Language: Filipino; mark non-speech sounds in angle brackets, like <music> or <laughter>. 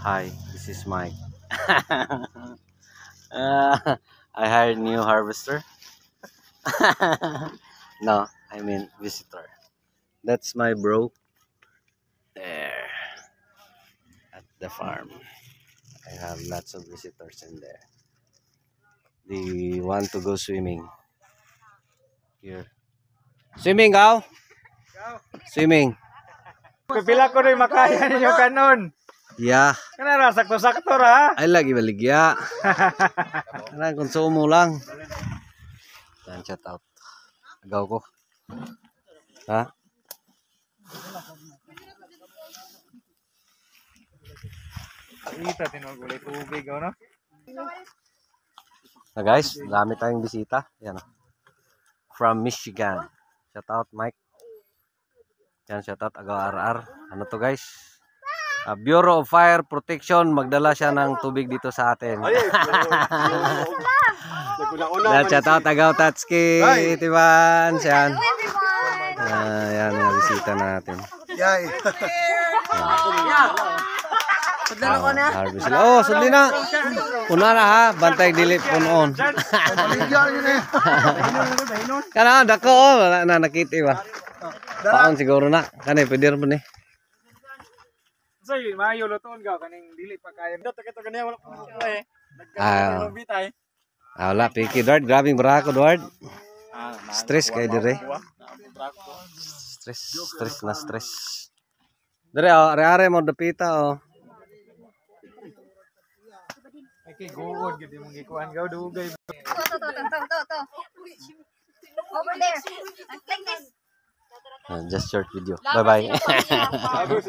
Hi, this is Mike. <laughs> Uh, I hired new harvester. <laughs> no, I mean visitor. That's my bro. There. At the farm. I have lots of visitors in there. They want to go swimming. Here. Swimming, Gaw? Swimming. Pipila ko rin makaya ninyo kanon. Yeah. Kana ra sakto-sakto ra. Ay, lagi baligya. <laughs> Kanang konsumo lang. Yan, shout out. Agaw ko. Ha? Ita tinugulay tubig ano. Na guys, dami tayong bisita. Yan o. From Michigan. Shout out Mike. Yan, shout out Agaw RR. Ano to guys? Ah, Bureau of Fire Protection. Magdala siya ng tubig dito sa atin. Yan, <laughs> shout out Agaw Tatsuki. Tiban. Yan. Ah, yan, mga bisita natin. Yay. Ah, harvest. Oh, sudli na. Una na ha, bantay dili punon. <laughs> Kana dako oh, na nakita ba. Paon siguro na. Kani pwede rin ni. So yun, maayo luton gaw kaning dili pa kaya. Dito kito kanya wala ko eh. Ah, Bitay. ah, wala piki Dward, grabing barako Dward. Stress kay dire. Stress, stress na stress. Dire oh, are-are mo dapita oh. Ay kay gugod gid imong gikuan gaw dugay. To, to, to, to, to, to. Over there. Like this. Ah, Just short video. Bye bye. <laughs>